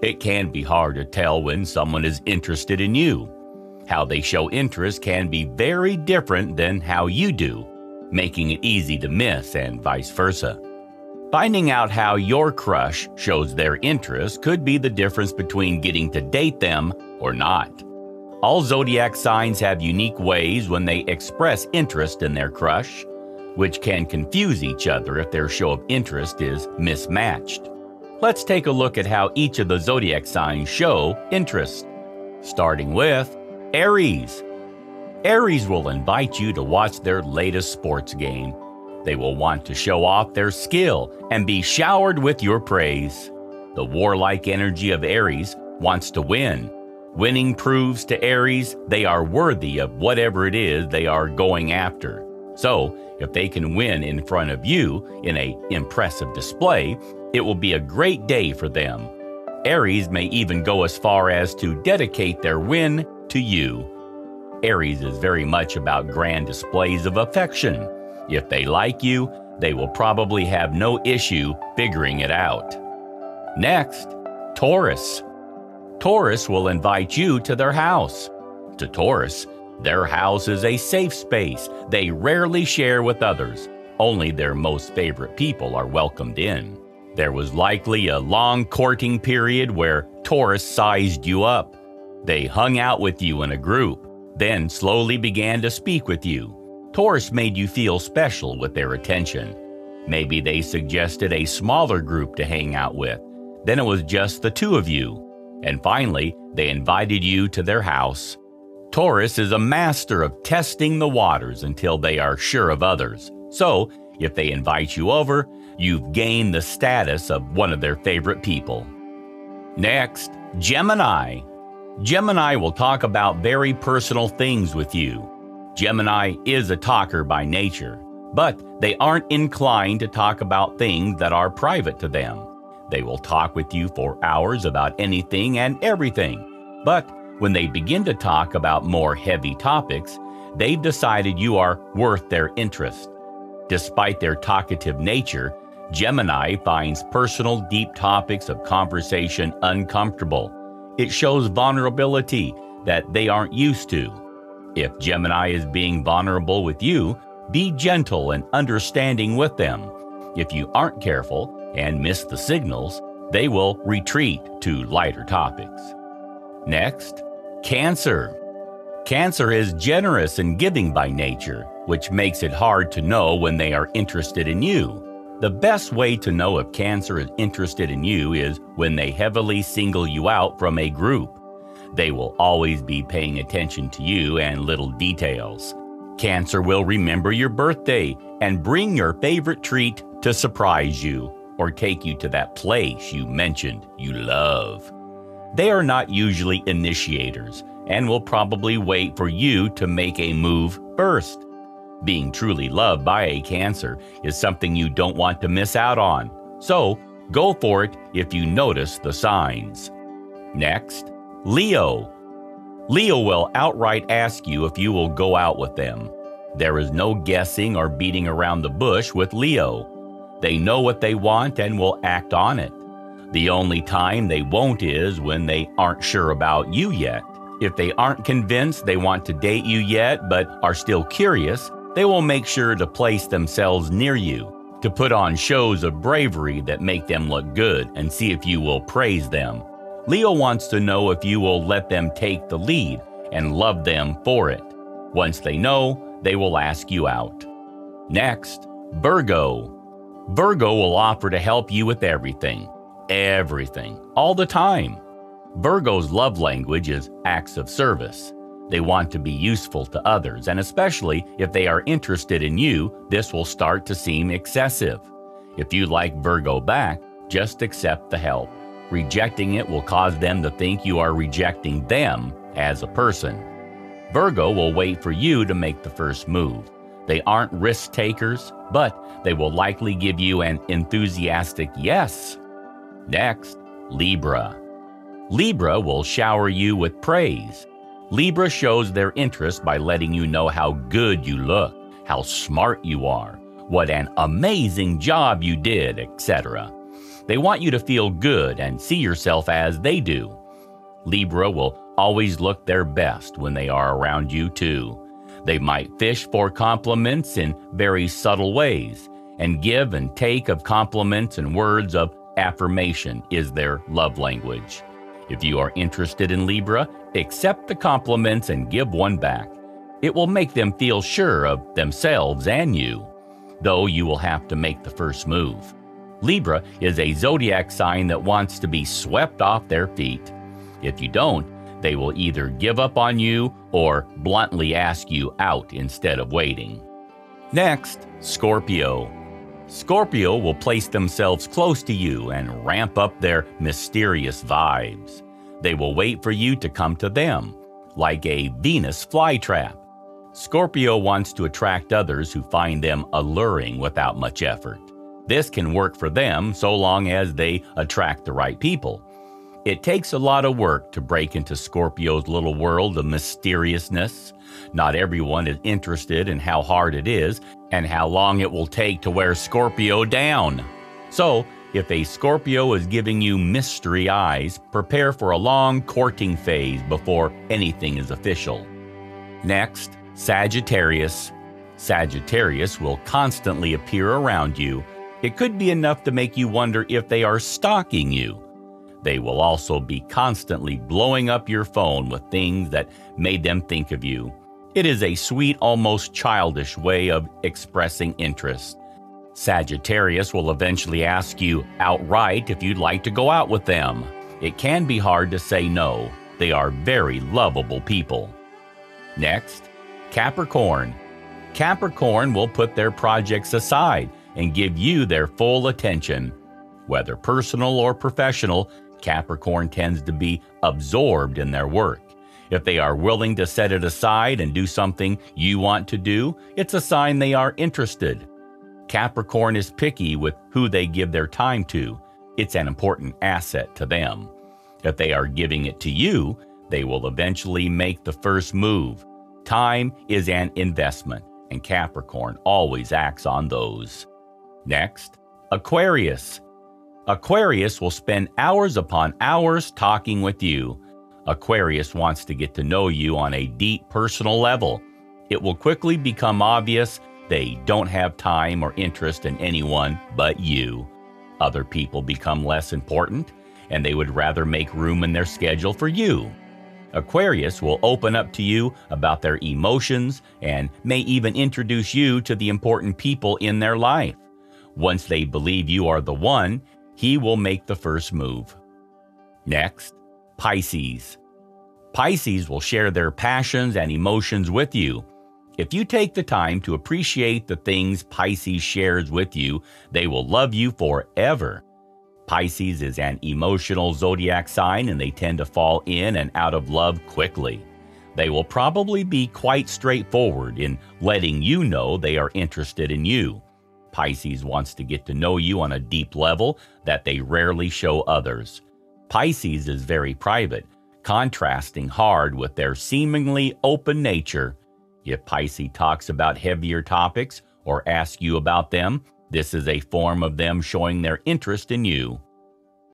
It can be hard to tell when someone is interested in you. How they show interest can be very different than how you do, making it easy to miss and vice versa. Finding out how your crush shows their interest could be the difference between getting to date them or not. All zodiac signs have unique ways when they express interest in their crush, which can confuse each other if their show of interest is mismatched. Let's take a look at how each of the zodiac signs show interest. Starting with Aries. Aries will invite you to watch their latest sports game. They will want to show off their skill and be showered with your praise. The warlike energy of Aries wants to win. Winning proves to Aries they are worthy of whatever it is they are going after. So, if they can win in front of you in a impressive display, it will be a great day for them. Aries may even go as far as to dedicate their win to you. Aries is very much about grand displays of affection. If they like you, they will probably have no issue figuring it out. Next, Taurus. Taurus will invite you to their house. To Taurus, their house is a safe space they rarely share with others. Only their most favorite people are welcomed in. There was likely a long courting period where Taurus sized you up. They hung out with you in a group, then slowly began to speak with you. Taurus made you feel special with their attention. Maybe they suggested a smaller group to hang out with. Then it was just the two of you. And finally, they invited you to their house. Taurus is a master of testing the waters until they are sure of others. So, if they invite you over, you've gained the status of one of their favorite people. Next, Gemini. Gemini will talk about very personal things with you. Gemini is a talker by nature, but they aren't inclined to talk about things that are private to them. They will talk with you for hours about anything and everything, but when they begin to talk about more heavy topics, they've decided you are worth their interest. Despite their talkative nature, Gemini finds personal, deep topics of conversation uncomfortable. It shows vulnerability that they aren't used to. If Gemini is being vulnerable with you, be gentle and understanding with them. If you aren't careful and miss the signals, they will retreat to lighter topics. Next, Cancer. Cancer is generous and giving by nature, which makes it hard to know when they are interested in you. The best way to know if Cancer is interested in you is when they heavily single you out from a group. They will always be paying attention to you and little details. Cancer will remember your birthday and bring your favorite treat to surprise you or take you to that place you mentioned you love. They are not usually initiators and will probably wait for you to make a move first. Being truly loved by a Cancer is something you don't want to miss out on. So, go for it if you notice the signs. Next, Leo. Leo will outright ask you if you will go out with them. There is no guessing or beating around the bush with Leo. They know what they want and will act on it. The only time they won't is when they aren't sure about you yet. If they aren't convinced they want to date you yet but are still curious, they will make sure to place themselves near you, to put on shows of bravery that make them look good and see if you will praise them. Leo wants to know if you will let them take the lead and love them for it. Once they know, they will ask you out. Next, Virgo. Virgo will offer to help you with everything everything, all the time. Virgo's love language is acts of service. They want to be useful to others, and especially if they are interested in you, this will start to seem excessive. If you like Virgo back, just accept the help. Rejecting it will cause them to think you are rejecting them as a person. Virgo will wait for you to make the first move. They aren't risk takers, but they will likely give you an enthusiastic yes Next, Libra. Libra will shower you with praise. Libra shows their interest by letting you know how good you look, how smart you are, what an amazing job you did, etc. They want you to feel good and see yourself as they do. Libra will always look their best when they are around you, too. They might fish for compliments in very subtle ways, and give and take of compliments and words of affirmation is their love language. If you are interested in Libra, accept the compliments and give one back. It will make them feel sure of themselves and you, though you will have to make the first move. Libra is a zodiac sign that wants to be swept off their feet. If you don't, they will either give up on you or bluntly ask you out instead of waiting. Next, Scorpio. Scorpio will place themselves close to you and ramp up their mysterious vibes. They will wait for you to come to them, like a Venus flytrap. Scorpio wants to attract others who find them alluring without much effort. This can work for them so long as they attract the right people. It takes a lot of work to break into Scorpio's little world of mysteriousness. Not everyone is interested in how hard it is and how long it will take to wear Scorpio down. So, if a Scorpio is giving you mystery eyes, prepare for a long courting phase before anything is official. Next, Sagittarius. Sagittarius will constantly appear around you. It could be enough to make you wonder if they are stalking you. They will also be constantly blowing up your phone with things that made them think of you. It is a sweet, almost childish way of expressing interest. Sagittarius will eventually ask you outright if you'd like to go out with them. It can be hard to say no. They are very lovable people. Next, Capricorn. Capricorn will put their projects aside and give you their full attention. Whether personal or professional, Capricorn tends to be absorbed in their work. If they are willing to set it aside and do something you want to do, it's a sign they are interested. Capricorn is picky with who they give their time to. It's an important asset to them. If they are giving it to you, they will eventually make the first move. Time is an investment, and Capricorn always acts on those. Next, Aquarius. Aquarius will spend hours upon hours talking with you. Aquarius wants to get to know you on a deep personal level. It will quickly become obvious they don't have time or interest in anyone but you. Other people become less important, and they would rather make room in their schedule for you. Aquarius will open up to you about their emotions and may even introduce you to the important people in their life. Once they believe you are the one, he will make the first move. Next, Pisces. Pisces will share their passions and emotions with you. If you take the time to appreciate the things Pisces shares with you, they will love you forever. Pisces is an emotional zodiac sign and they tend to fall in and out of love quickly. They will probably be quite straightforward in letting you know they are interested in you. Pisces wants to get to know you on a deep level that they rarely show others. Pisces is very private, contrasting hard with their seemingly open nature. If Pisces talks about heavier topics or asks you about them, this is a form of them showing their interest in you.